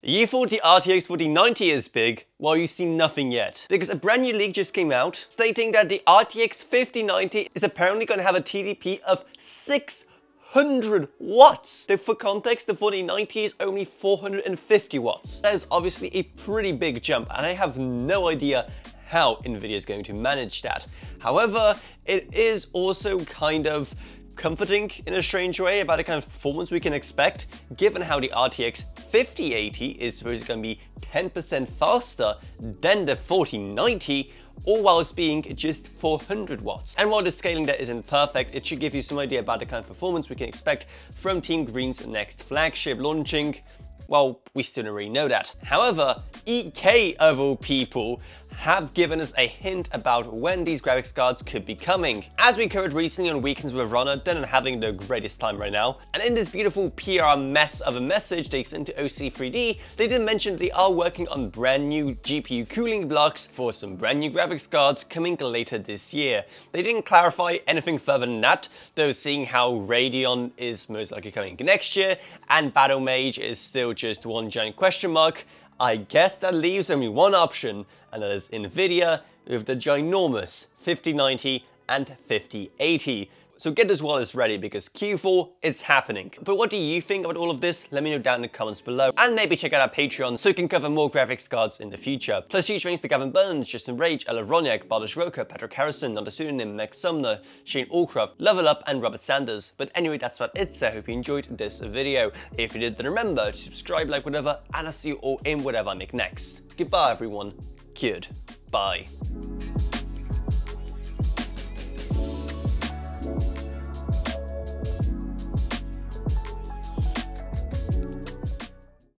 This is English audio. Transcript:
You thought the RTX 4090 is big, well you've seen nothing yet. Because a brand new leak just came out stating that the RTX 5090 is apparently going to have a TDP of 600 watts. So for context, the 4090 is only 450 watts. That is obviously a pretty big jump and I have no idea how Nvidia is going to manage that. However, it is also kind of comforting in a strange way about the kind of performance we can expect, given how the RTX 5080 is supposed to be 10% faster than the 4090, all whilst being just 400 watts. And while the scaling there isn't perfect, it should give you some idea about the kind of performance we can expect from Team Green's next flagship launching well, we still don't really know that. However, EK of all people have given us a hint about when these graphics cards could be coming. As we covered recently on Weekends with Runner, they're not having the greatest time right now. And in this beautiful PR mess of a message they sent to OC3D, they did mention they are working on brand new GPU cooling blocks for some brand new graphics cards coming later this year. They didn't clarify anything further than that, though seeing how Radeon is most likely coming next year and Battlemage is still just one giant question mark, I guess that leaves only one option, and that is NVIDIA with the ginormous 5090 and 5080. So get this wallet ready because Q4 is happening. But what do you think about all of this? Let me know down in the comments below. And maybe check out our Patreon so we can cover more graphics cards in the future. Plus huge thanks to Gavin Burns, Justen Rage, Ela Wroniak, Bartosz Roka, Patrick Harrison, a Pseudonym, Max Sumner, Shane Allcroft, Level Up, and Robert Sanders. But anyway, that's about it, so I hope you enjoyed this video. If you did, then remember to subscribe, like, whatever, and I'll see you all in whatever I make next. Goodbye, everyone. Cured. Bye.